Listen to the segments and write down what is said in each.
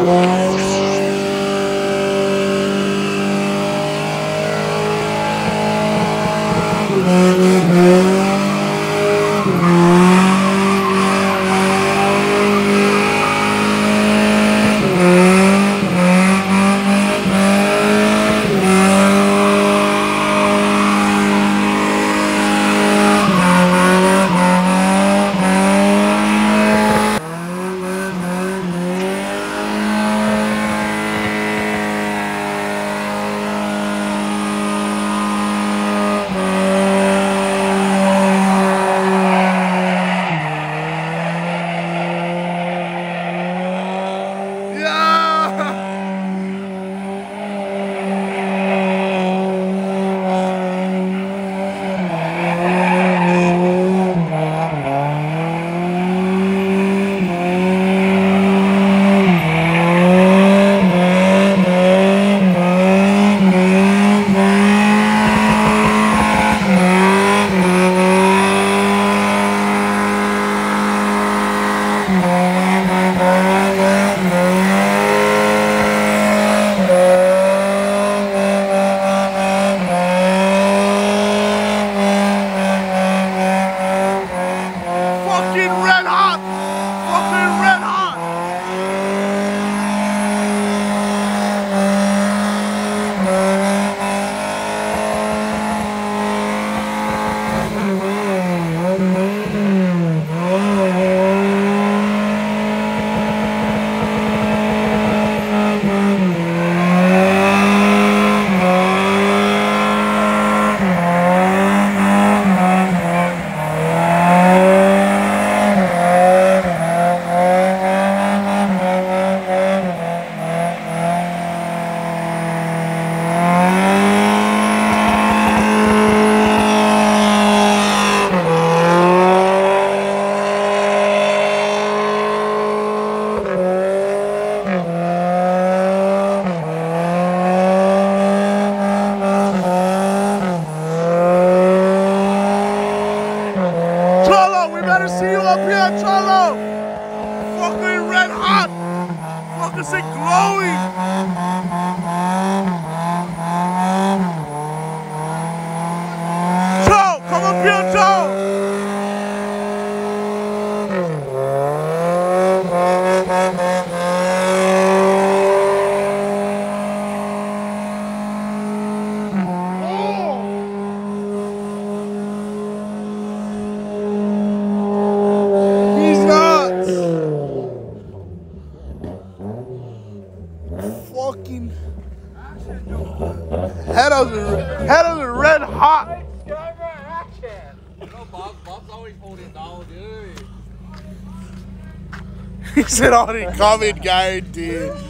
Wow. up here, Cholo! Fucking red hot! Fucking shit glowing! He said already coming, guaranteed.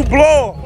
nublou